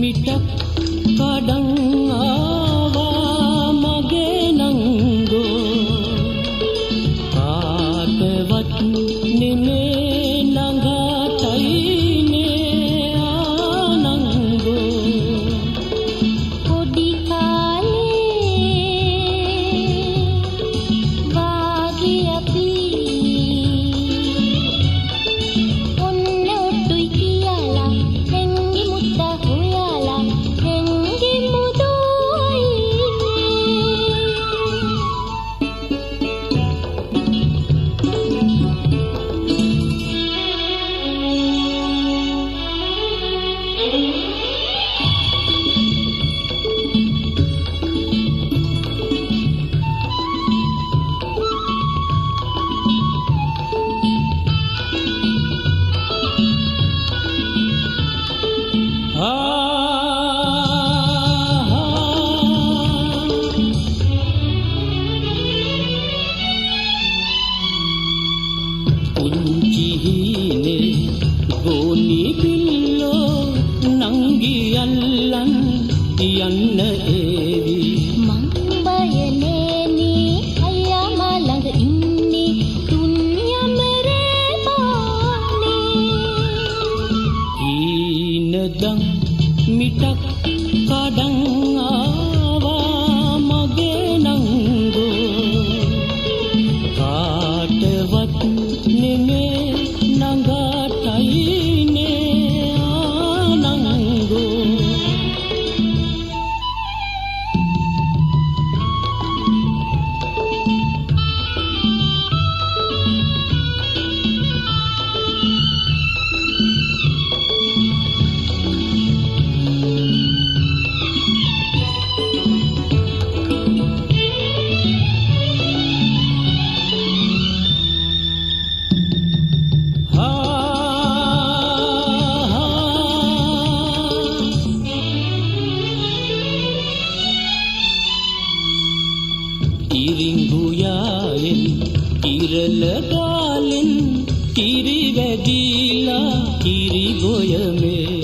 மிட்டக் கடங் රිංගි යල්ලන් යන්න ඒ උරල ගාලෙන් කිරි වැදිලා කිරි ගොයමේ.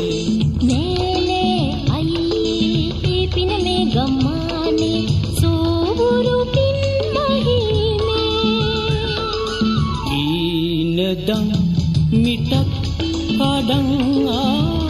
මිටත් කඩං ආ